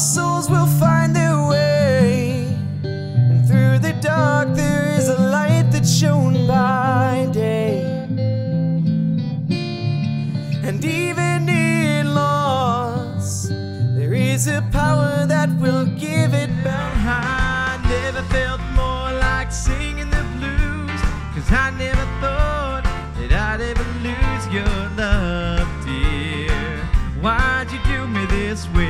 souls will find their way. And through the dark, there is a light that shone by day. And even in loss, there is a power that will give it back. I never felt more like singing the blues, cause I never thought that I'd ever lose your love, dear. Why'd you do me this way?